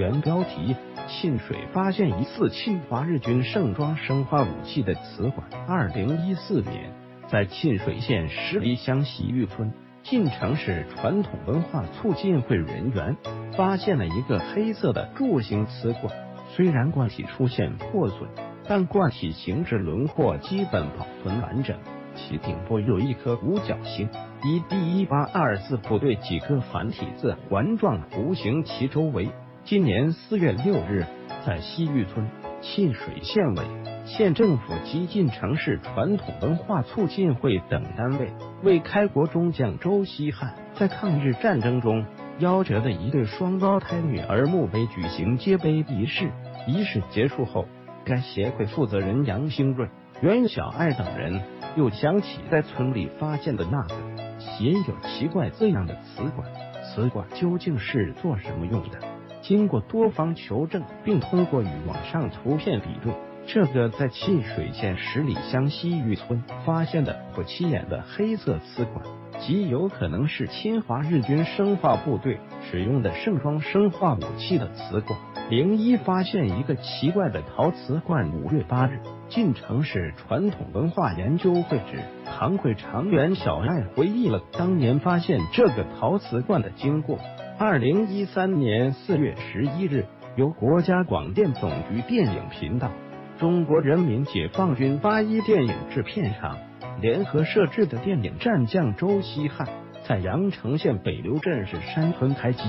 原标题：沁水发现疑似侵华日军盛装生化武器的瓷罐。二零一四年，在沁水县十里乡洗浴村，晋城市传统文化促进会人员发现了一个黑色的柱形瓷罐。虽然罐体出现破损，但罐体形制轮廓基本保存完整。其顶部有一颗五角星，以第一八二四部队几个繁体字环状弧形其周围。今年四月六日，在西峪村沁水县委、县政府及晋城市传统文化促进会等单位为开国中将周希汉在抗日战争中夭折的一对双胞胎女儿墓碑举行揭碑仪式。仪式结束后，该协会负责人杨兴瑞、袁小爱等人。又想起在村里发现的那个写有奇怪字样的瓷罐，瓷罐究竟是做什么用的？经过多方求证，并通过与网上图片比对，这个在沁水县十里乡西峪村发现的不起眼的黑色瓷罐，极有可能是侵华日军生化部队使用的盛装生化武器的瓷罐。零一发现一个奇怪的陶瓷罐。五月八日。晋城市传统文化研究会址堂会长员小艾回忆了当年发现这个陶瓷罐的经过。二零一三年四月十一日，由国家广电总局电影频道、中国人民解放军八一电影制片厂联合摄制的电影《战将周希汉》在阳城县北刘镇市山村开机。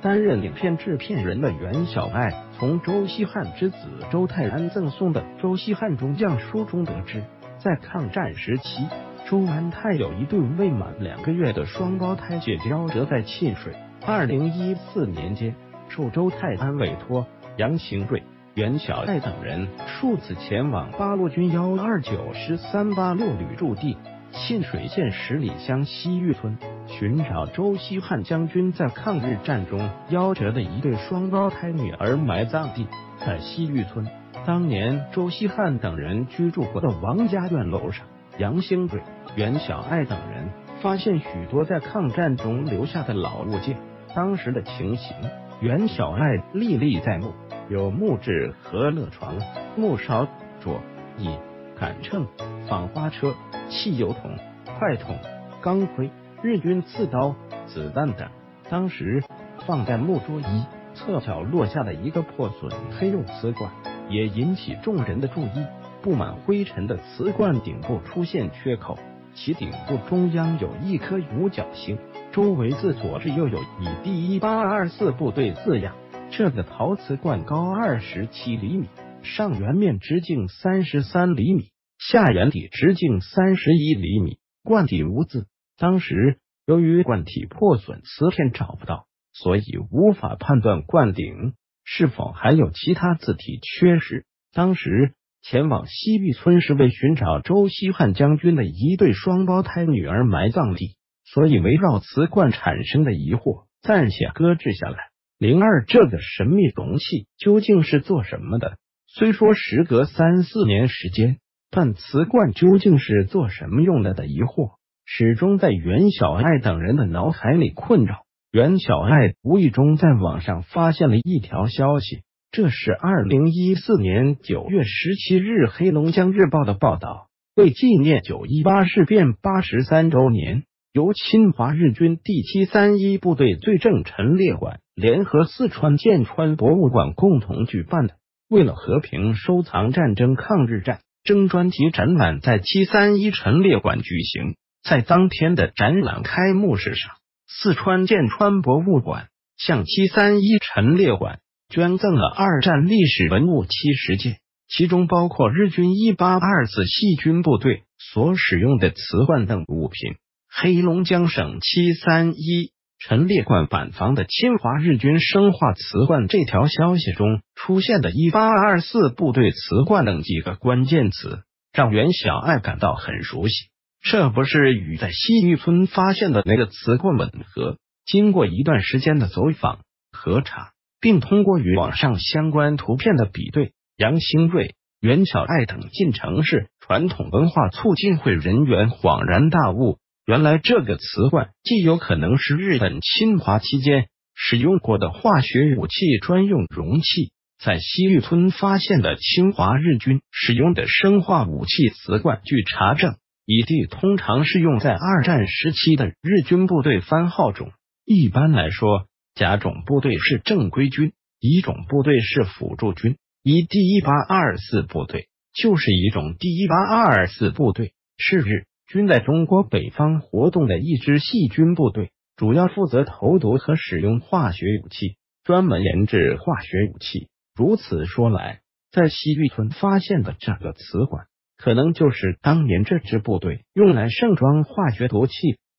担任影片制片人的袁小爱，从周希汉之子周泰安赠送的周希汉中将书中得知，在抗战时期，周安泰有一对未满两个月的双胞胎姐姐夭折在沁水。二零一四年间，受周泰安委托，杨兴瑞、袁小爱等人数次前往八路军幺二九师三八六旅驻地。沁水县十里乡西峪村寻找周希汉将军在抗日战中夭折的一对双胞胎女儿埋葬地，在西峪村当年周希汉等人居住过的王家院楼上，杨兴瑞、袁小爱等人发现许多在抗战中留下的老物件。当时的情形，袁小爱历历在目，有木质和乐床、木勺、桌椅、杆秤、纺花车。汽油桶、快桶、钢盔、日军刺刀、子弹等。当时放在木桌一侧角落下的一个破损黑釉瓷罐，也引起众人的注意。布满灰尘的瓷罐顶部出现缺口，其顶部中央有一颗五角星，周围自左至右有以第一八二四部队字样。这个陶瓷罐高二十七厘米，上圆面直径三十三厘米。下圆底直径三十一厘米，罐底无字。当时由于罐体破损，瓷片找不到，所以无法判断罐顶是否还有其他字体缺失。当时前往西峪村是为寻找周希汉将军的一对双胞胎女儿埋葬地，所以围绕瓷罐产生的疑惑暂且搁置下来。零二这个神秘容器究竟是做什么的？虽说时隔三四年时间。但瓷罐究竟是做什么用的的疑惑，始终在袁小爱等人的脑海里困扰。袁小爱无意中在网上发现了一条消息，这是二零一四年九月十七日《黑龙江日报》的报道。为纪念九一八事变八十三周年，由侵华日军第七三一部队罪证陈列馆联合四川建川博物馆共同举办的“为了和平收藏战争抗日战”。争专题展览在七三一陈列馆举行，在当天的展览开幕式上，四川建川博物馆向七三一陈列馆捐赠了二战历史文物七十件，其中包括日军一八二四细菌部队所使用的瓷罐等物品。黑龙江省七三一。陈列馆板房的侵华日军生化瓷罐，这条消息中出现的“一八二四部队瓷罐”等几个关键词，让袁小爱感到很熟悉。这不是与在西峪村发现的那个瓷罐吻合？经过一段时间的走访核查，并通过与网上相关图片的比对，杨兴瑞、袁小爱等进城市传统文化促进会人员恍然大悟。原来这个瓷罐既有可能是日本侵华期间使用过的化学武器专用容器，在西玉村发现的侵华日军使用的生化武器瓷罐，据查证，乙地通常是用在二战时期的日军部队番号中。一般来说，甲种部队是正规军，乙种部队是辅助军。以第一八二四部队就是乙种第一八二四部队，是日均在中国北方活动的一支细菌部队。主要负责投毒和使用化学武器，专门研制化学武器。如此说来，在西域村发现的这个瓷管，可能就是当年这支部队用来盛装化学毒气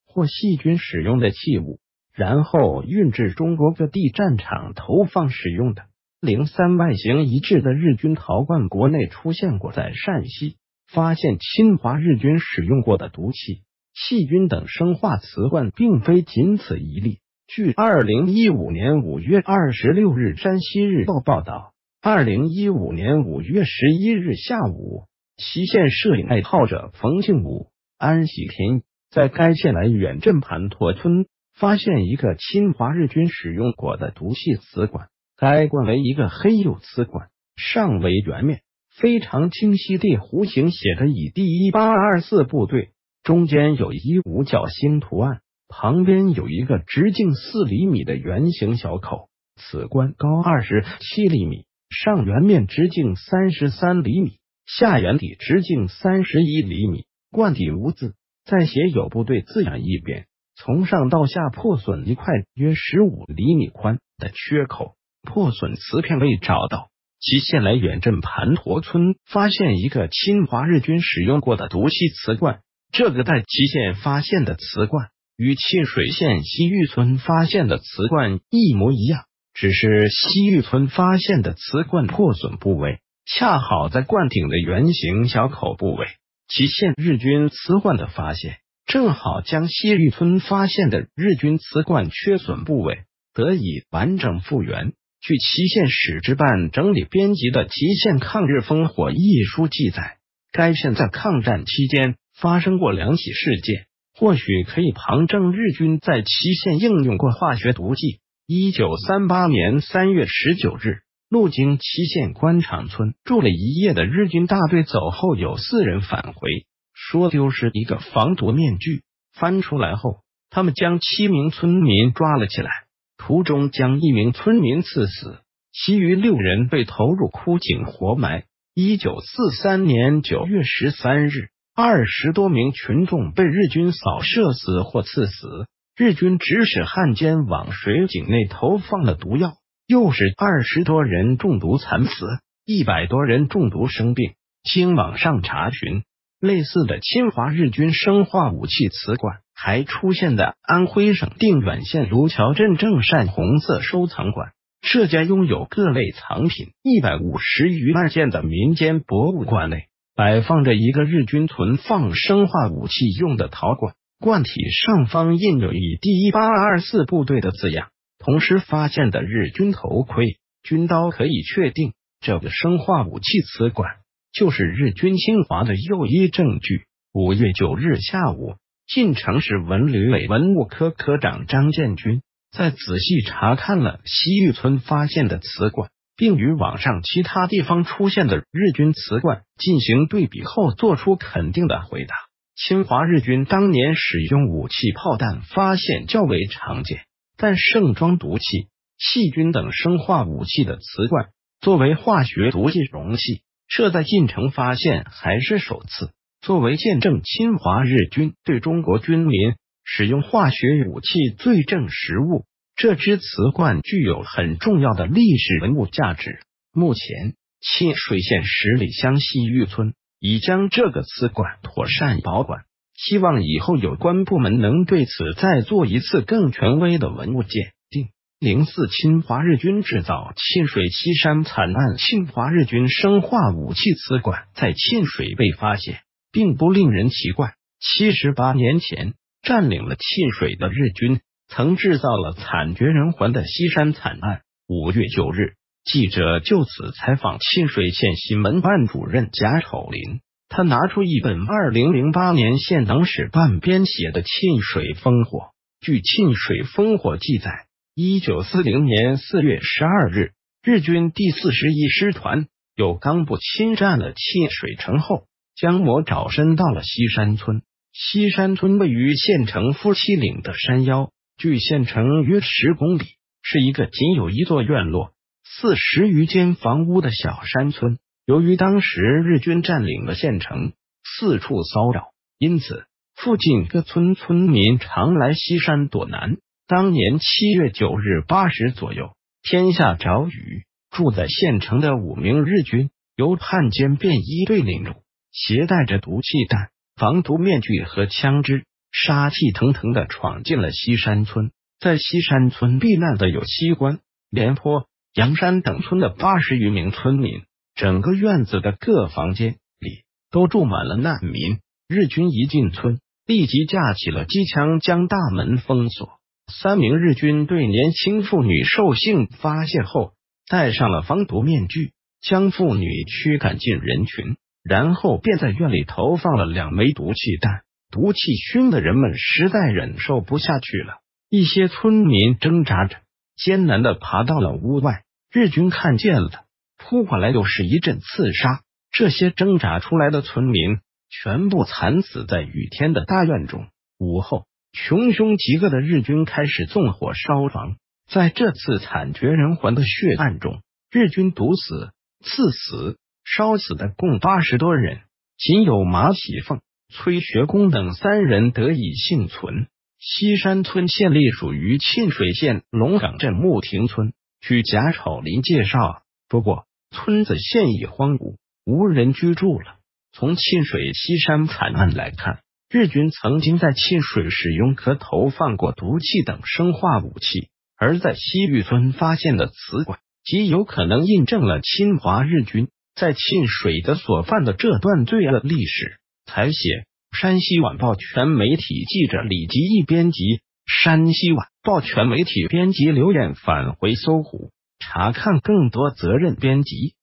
或细菌使用的器物，然后运至中国各地战场投放使用的。零三外形一致的日军陶罐，国内出现过，在陕西发现侵华日军使用过的毒气。细菌等生化瓷罐并非仅此一例。据二零一五年五月二十六日《山西日报》报道，二零一五年五月十一日下午，祁县摄影爱好者冯庆武、安喜田在该县来远镇盘陀村发现一个侵华日军使用过的毒气瓷罐。该罐为一个黑釉瓷罐，上为圆面，非常清晰地弧形写着“以第一八二四部队”。中间有一五角星图案，旁边有一个直径四厘米的圆形小口。此罐高二十七厘米，上圆面直径三十三厘米，下圆底直径三十一厘米。罐底无字，在写有部队字样一边，从上到下破损一块约十五厘米宽的缺口。破损瓷片未找到。其县来远镇盘陀村发现一个侵华日军使用过的毒气瓷罐。这个在祁县发现的瓷罐与沁水县西玉村发现的瓷罐一模一样，只是西玉村发现的瓷罐破损部位恰好在罐顶的圆形小口部位。祁县日军瓷罐的发现，正好将西玉村发现的日军瓷罐缺损部位得以完整复原。据祁县史志办整理编辑的《祁县抗日烽火》一书记载，该县在抗战期间。发生过两起事件，或许可以旁证日军在祁县应用过化学毒剂。一九三八年三月十九日，路经祁县官场村住了一夜的日军大队走后，有四人返回，说丢失一个防毒面具。翻出来后，他们将七名村民抓了起来，途中将一名村民刺死，其余六人被投入枯井活埋。一九四三年九月十三日。二十多名群众被日军扫射死或刺死，日军指使汉奸往水井内投放了毒药，又是二十多人中毒惨死，一百多人中毒生病。经网上查询，类似的侵华日军生化武器瓷罐还出现在安徽省定远县卢桥镇正善红色收藏馆。这家拥有各类藏品一百五十余万件的民间博物馆内。摆放着一个日军存放生化武器用的陶罐，罐体上方印有以第一八二四部队的字样。同时发现的日军头盔、军刀，可以确定这个生化武器瓷罐就是日军侵华的又一证据。五月九日下午，晋城市文旅委文物科科长张建军在仔细查看了西玉村发现的瓷罐。并与网上其他地方出现的日军瓷罐进行对比后，做出肯定的回答。侵华日军当年使用武器炮弹发现较为常见，但盛装毒气、细菌等生化武器的瓷罐作为化学毒剂容器，这在晋城发现还是首次。作为见证侵华日军对中国军民使用化学武器罪证实物。这只瓷罐具有很重要的历史文物价值。目前，沁水县十里乡西峪村已将这个瓷罐妥善保管，希望以后有关部门能对此再做一次更权威的文物鉴定。零四侵华日军制造沁水西山惨案，侵华日军生化武器瓷管在沁水被发现，并不令人奇怪。七十八年前，占领了沁水的日军。曾制造了惨绝人寰的西山惨案。五月九日，记者就此采访沁水县新闻办主任贾丑林，他拿出一本二零零八年县党史办编写的《沁水烽火》。据《沁水烽火》记载，一九四零年四月十二日，日军第四十一师团由冈部侵占了沁水城后，江某找身到了西山村。西山村位于县城夫妻岭的山腰，距县城约十公里，是一个仅有一座院落、四十余间房屋的小山村。由于当时日军占领了县城，四处骚扰，因此附近各村村民常来西山躲难。当年七月九日八时左右，天下着雨，住在县城的五名日军由汉奸便衣队领路，携带着毒气弹。防毒面具和枪支，杀气腾腾的闯进了西山村。在西山村避难的有西关、廉颇、阳山等村的八十余名村民。整个院子的各房间里都住满了难民。日军一进村，立即架起了机枪，将大门封锁。三名日军对年轻妇女受性发泄后，戴上了防毒面具，将妇女驱赶进人群。然后便在院里投放了两枚毒气弹，毒气熏的人们实在忍受不下去了。一些村民挣扎着，艰难的爬到了屋外。日军看见了，扑过来又是一阵刺杀。这些挣扎出来的村民全部惨死在雨天的大院中。午后，穷凶极恶的日军开始纵火烧房。在这次惨绝人寰的血案中，日军毒死、刺死。烧死的共八十多人，仅有马喜凤、崔学公等三人得以幸存。西山村现隶属于沁水县龙岗镇木亭村。据贾丑林介绍，不过村子现已荒芜，无人居住了。从沁水西山惨案来看，日军曾经在沁水使用可投放过毒气等生化武器，而在西峪村发现的瓷罐，极有可能印证了侵华日军。在沁水的所犯的这段罪恶历史，采写山西晚报全媒体记者李吉义编辑，山西晚报全媒体编辑刘艳返回搜狐查看更多责任编辑。